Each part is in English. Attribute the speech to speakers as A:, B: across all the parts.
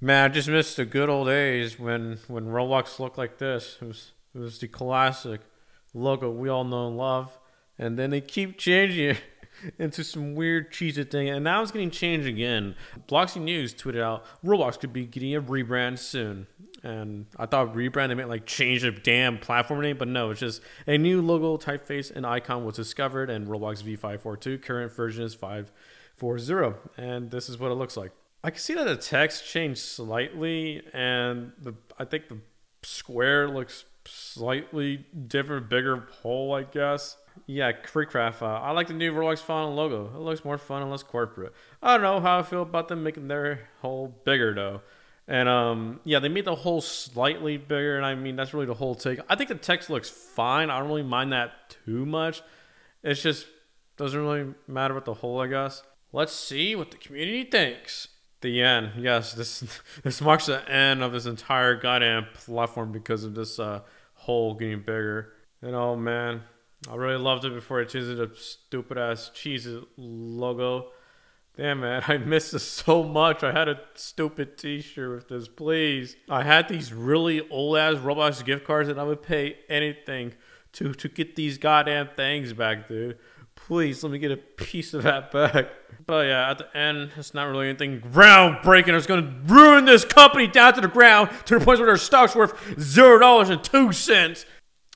A: Man, I just missed the good old days when when Roblox looked like this. It was it was the classic logo we all know and love, and then they keep changing it into some weird cheesy thing, and now it's getting changed again. Bloxy News tweeted out Roblox could be getting a rebrand soon, and I thought rebrand meant like change the damn platform name, but no, it's just a new logo, typeface, and icon was discovered, and Roblox V542 current version is 540, and this is what it looks like. I can see that the text changed slightly, and the I think the square looks slightly different, bigger hole, I guess. Yeah, Freecraft. Uh, I like the new Roblox font and logo. It looks more fun and less corporate. I don't know how I feel about them making their hole bigger though. And um, yeah, they made the hole slightly bigger, and I mean that's really the whole take. I think the text looks fine. I don't really mind that too much. It's just doesn't really matter with the hole, I guess. Let's see what the community thinks. The end. Yes, this this marks the end of this entire goddamn platform because of this uh, hole getting bigger. And oh man, I really loved it before it changed it to stupid ass cheese logo. Damn man, I missed this so much. I had a stupid T-shirt with this. Please, I had these really old ass Roblox gift cards, and I would pay anything to to get these goddamn things back, dude. Please let me get a piece of that back. But yeah, at the end, it's not really anything groundbreaking. It's going to ruin this company down to the ground to the point where their stock's worth zero dollars and two cents.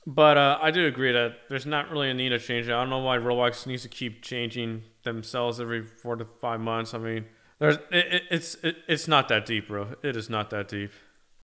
A: But uh, I do agree that there's not really a need to change it. I don't know why Roblox needs to keep changing themselves every four to five months. I mean, there's it, it, it's it, it's not that deep, bro. It is not that deep.